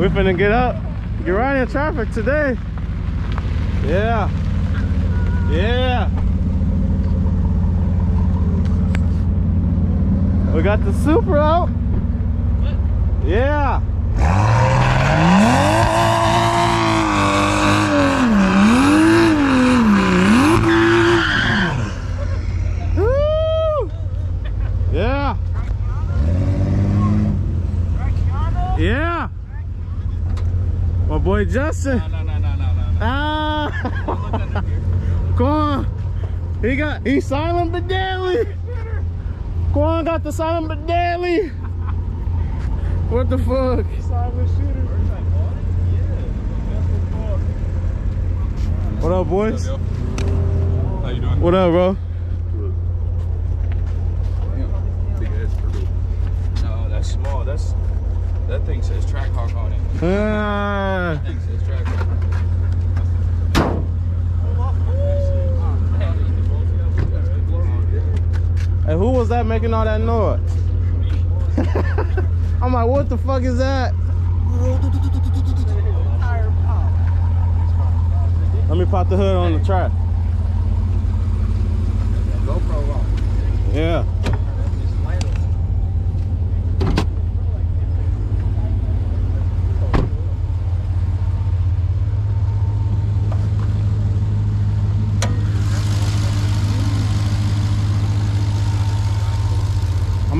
We finna get up. Get right in traffic today. Yeah. Yeah. We got the Supra out. Yeah. Woo! Yeah. Yeah. My boy Justin. No, no, no, no, no, no. Ah. Come on. He got he's silent but deadly. Quan got the silent but deadly. What the fuck? What up, boys? How you doing? What up, bro? Big ass turtle. No, that's small. That's that thing says track hawk on it. Ah. That thing says Trackhawk. Hey, who was that making all that noise? I'm like, what the fuck is that? Let me pop the hood on the track. GoPro off. Yeah.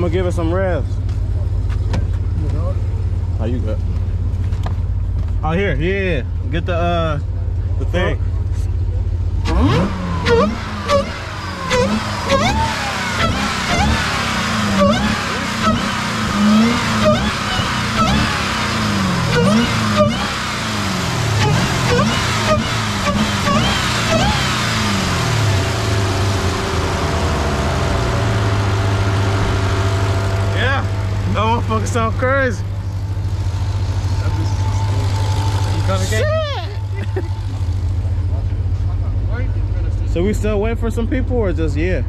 I'm gonna give it some revs. How you got? Oh here, yeah. Get the uh the thing. Yeah. That motherfucker sound crazy. Shit. So we still wait for some people or just yeah?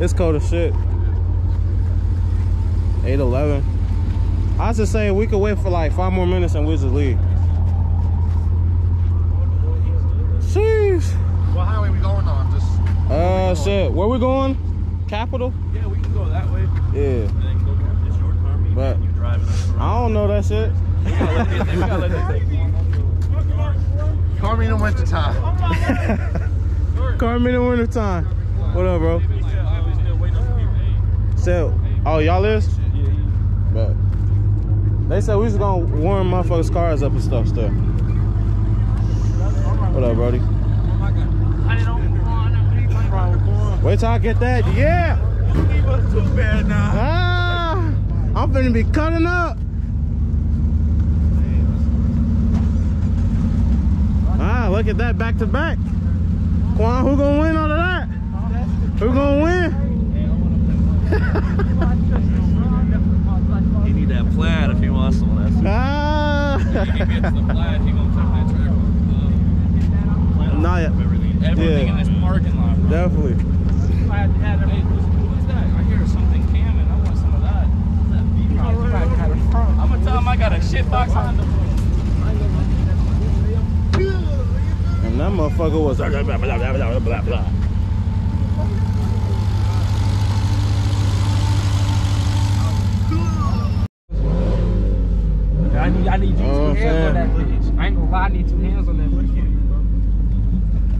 It's cold as shit. 811. I was just saying we could wait for like five more minutes and we'll just leave. Jeez. What highway we going on? Just Uh shit. Where we going? Capital? Yeah, we can go that way. Yeah. And then go grab this short car. But- and you driving. I don't know that shit. We gotta let this- we gotta let this thing- call me in the winter time. Carmen in the winter time. What up, bro? I was still waiting on you. So, oh, y'all is? Bet. They said we was gonna warm motherfuckers' cars up and stuff still. What up, Brody? Wait till I get that. Yeah! too bad now. Ah! I'm finna be cutting up. Ah, look at that back to back. Quan, who gonna win out of that? Who gonna win? He need that plaid if he wants some of that. Ah! He gets the flat, he gonna take that track off. Not yet. Everything, everything Yeah. in this parking lot, bro. Definitely. Hey, who's, who's that? I hear something camming. I want some of that. I'm gonna tell him I got a shit box on the And that motherfucker was blah, blah, blah, blah, blah, blah. I need, I need you Oh, two hands on that bitch. I ain't gonna lie, I need two hands on that bitch.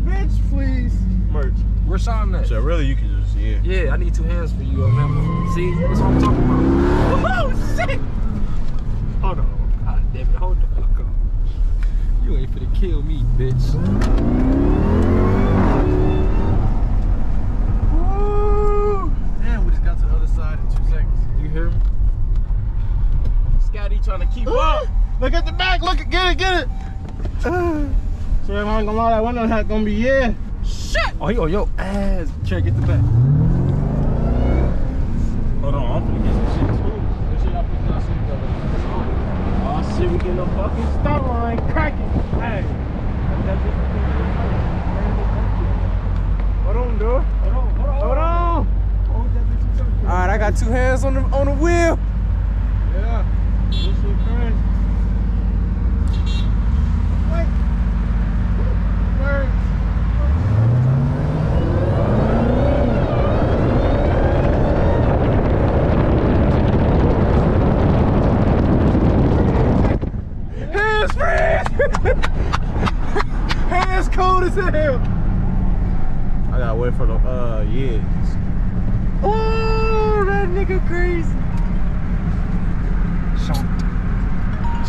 Bitch, please. Merch. Where's Sean at? So really, you can just yeah. Yeah, I need two hands for you, remember? See, that's what I'm talking about. Oh, shit! Hold on. God damn it, hold the fuck up. You ain't finna kill me, bitch. Damn, we just got to the other side in two seconds. You hear me? Scotty trying to keep ah! up. Look at the back. Look at get it, get it. Ah. so I ain't gonna lie, that window hat gonna be yeah. Shit. Oh, yo, yo, ass. Check, get the back. Hold on, I'm finna get some shit too. This shit I put down shit together. Oh shit, we get a fucking stop line cracking. Hey. Hold on, dude. Hold on, hold on. Hold on. All right, I got two hands on the on the wheel. Yeah. This shit crazy. Wait. Word. Hands freeze! Hands cold as hell. I gotta wait for the uh yeah. Oh, that nigga crazy. Shot.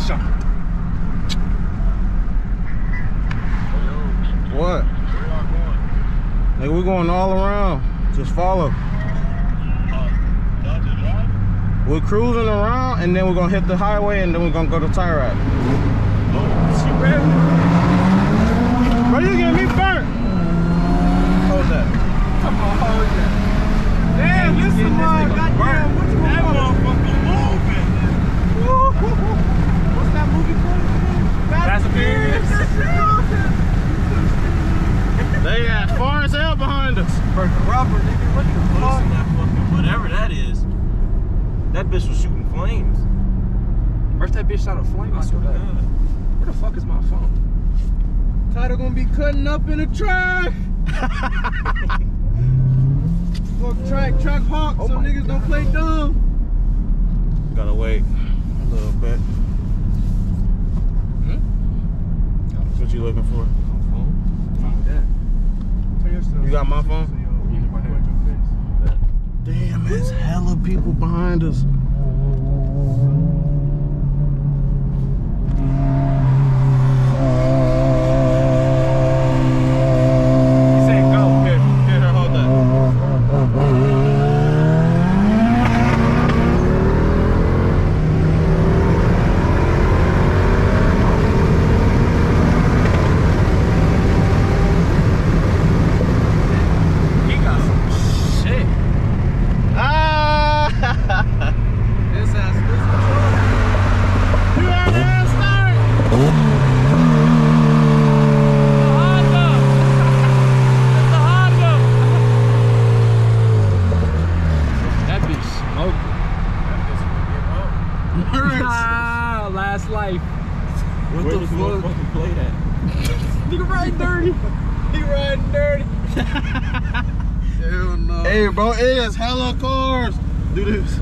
Shot. What? Nigga, we're going all around. Just follow. Oh, we're cruising around and then we're gonna hit the highway and then we're gonna go to Tyrant. Oh, she ready? Bro, you getting me burnt. Hold that. Come on, hold that. Damn, this is my goddamn. What you That motherfucker moving. What's that movie called? Fast and Furious. They got far as hell behind us. Burnt the rubber, nigga. What the fuck? that fucking whatever that is. That bitch was shooting flames. First that bitch shot a flame. I swear to God. Where the fuck is my phone? Title gonna be cutting up in a track. Fuck track, track hawk, Oh so my niggas don't play dumb. Gotta wait a little bit. Hmm? What you looking for? You got my phone? Yeah, in my hand. Damn, there's hella people behind us. He said go. Here, here, here, hold that. He got some shit. Ah! This ass you had a head start. That bitch smoking. Merch. Ah, last life. What Where the this fuck? motherfucker play that? Nigga riding dirty. He riding dirty. Hell no. Hey, bro, it is hella cars. Do this.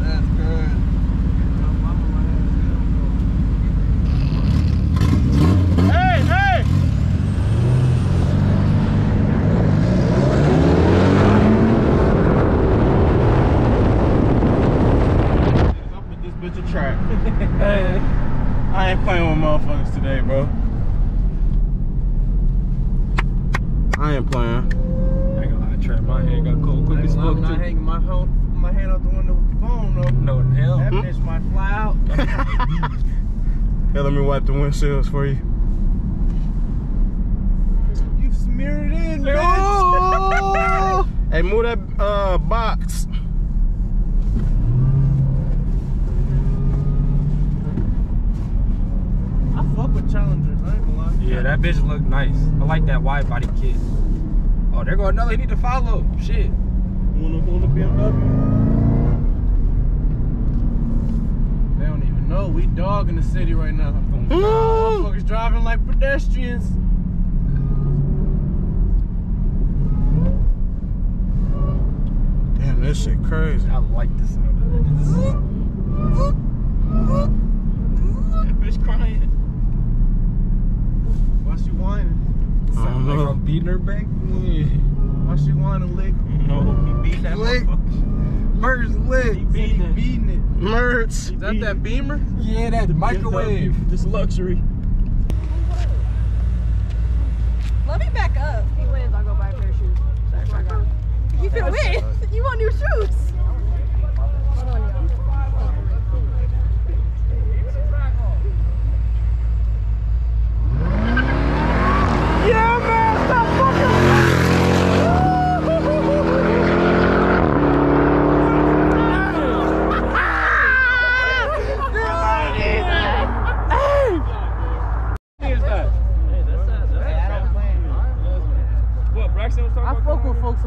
That's good. Hey, hey! I'll put this bitch a track. Hey. I ain't playing with motherfuckers today, bro. I ain't playing. I ain't gonna lie, Trey. My hand got cold quick as fuck. I'm not hanging my phone, my hand out the window with the phone though. No, the hell. That bitch might fly out. Hey, let me wipe the windshields for you. You smeared it in, bitch. Oh! Hey, move that uh, box. Yeah, that bitch look nice. I like that wide body kit. Oh, there go another. He need to follow. Shit. Wanna, wanna BMW? They don't even know. We dog in the city right now. Motherfuckers driving like pedestrians. Damn, this shit crazy. I like the sound of that. That bitch crying. Why she whining? Sound like. I'm beating her back. Yeah. Why she whining lick? No, he beat that Lick. motherfucker. First lick. He beating it. beating it. Merch. Is that that beamer? Yeah, that microwave. This luxury.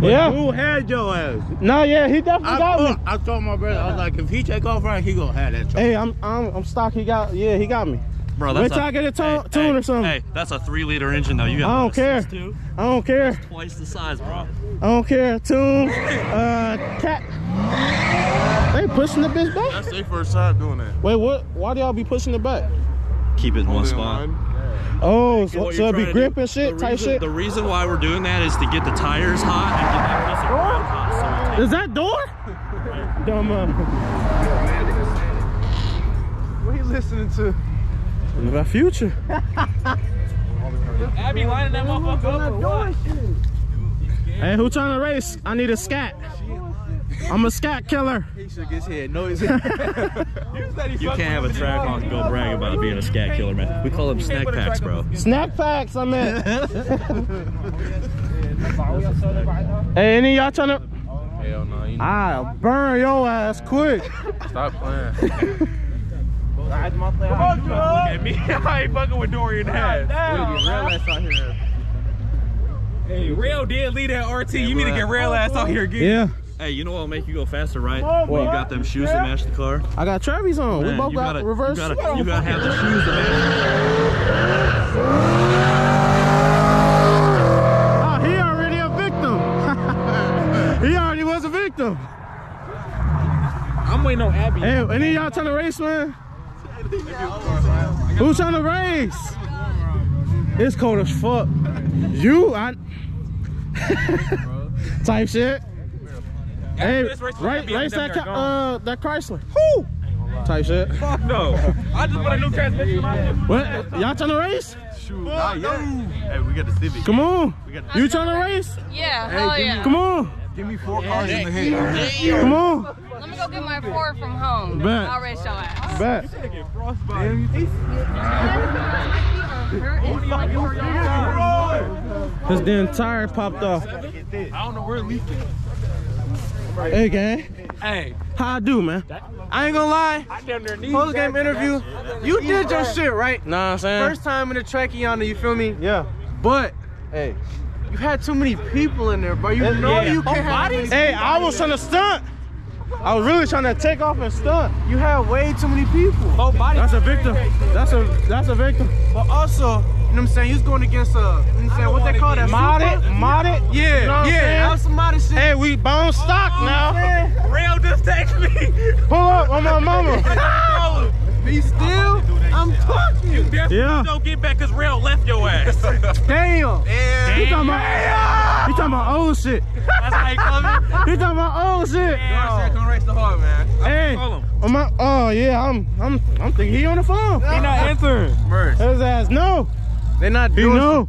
but Yeah. who had your ass? No, yeah, he definitely I, got me. told- I told my brother, I was like, if he take off right, he gonna have that truck. Hey, I'm I'm I'm stock. He got yeah, he got me. Bro, Wait that's till a, I get it tune, hey, tune hey, or something. Hey, that's a three liter engine though. You got I don't care. six two? I don't care. Twice the size, bro. I don't care. Tune. Uh, cat. They pushing the bitch back. That's their first time doing that. Wait, what? Why do y'all be pushing it back? Keep it in one spot. line. Oh, so, so you're be trying grip do- and shit, the type reason, shit. The reason why we're doing that is to get the tires hot and get that piece of ground hot. So it Is that door? Dumb. Uh, What you listening to? the future. Abby lining that motherfucker up or what? Hey, who trying to race? I need a scat. I'm a scat killer. He shook his head. No, he's You can't have a track on and go brag about being a scat killer, man. We call them snack packs, bro. Snack packs, I meant. hey, any of y'all trying to? Hell no, you I'll burn your ass quick. stop playing. Look at me. I ain't fucking with Dorian ass. real ass out here. Hey, Rail did lead that RT. You need to get Rail ass out here again. Yeah, Hey, you know what'll make you go faster, right? What? When you got them shoes that match the car. I got Travis on. we both got gotta, reverse. You gotta, you gotta have the shoes that match. Oh, he already a victim. he already was a victim. I'm waiting on Abby. Hey, any of y'all trying to race, man? Who's trying to race? It's cold as fuck. You, I. Type shit. Hey, this race right, race that, ca- uh, that Chrysler. Whoo! Type shit. Fuck no. I just put a new transmission. What? Y'all trying to race? Shoot, not yet. Hey, we got the Civic. Come on. You trying to race? Yeah, hell yeah. Come on. Give me four cars in the head. Come on. Let me go get my Ford from home. Bet. I'll race your ass. Bet. His damn tire popped off. I don't know where leaking. Hey, gang. Hey, How I do, man? I ain't gonna lie. Post game interview. You did your shit right. Know what I'm saying? First time in the Trackiana, you feel me? yeah. But Hey. you had too many people in there, bro. You know yeah. you can't have Hey, I was trying to stunt. I was really trying to take off and stunt. You had way too many people. Both bodies. That's a victim. That's a that's a victim. But also, you know what I'm saying? You was going against uh, you know what I'm saying? What they call that? Modded, Supra? modded. Yeah, You know yeah. saying? That was some modded shit. Hey, we bone stock now. Rail just text me. Pull up on my mama. Be still. I'm talking. You definitely Yeah. don't get back because Rail left your ass. Damn. He talking about, he talking about old shit. That's how you coming? He talking about old shit. Come race the hard, man. Hey, Call him. on my, oh yeah, I'm, I'm, I'm thinking he on the phone. He not answering. His ass, no, They not doing know.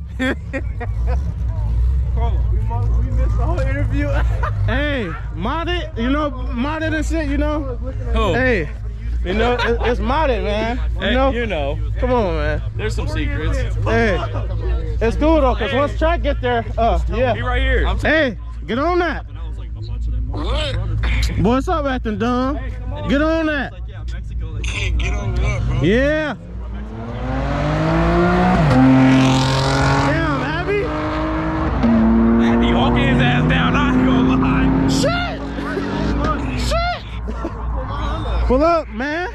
Call him. We, we missed the whole interview. Hey, modded, you know, modded and shit, you know. Who? Hey, you know, it, it's modded, man. You Hey, know, you know, come on, man. there's some secrets. Hey, it's cool though, cause once track get there, uh, yeah. He right here. Hey, get on that. Boy, what's up, acting dumb? Get on that. Yeah. Damn, Abby. He walking his ass down. I ain't gonna lie. Shit. Shit. Pull up, man.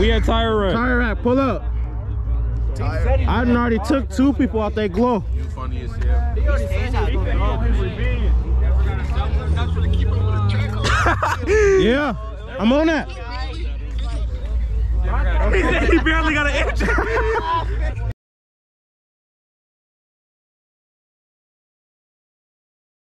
We had tire run. Tire rack, pull up. I done already took two people out that glow. You funny as hell. Yeah, I'm on that. he barely got an engine.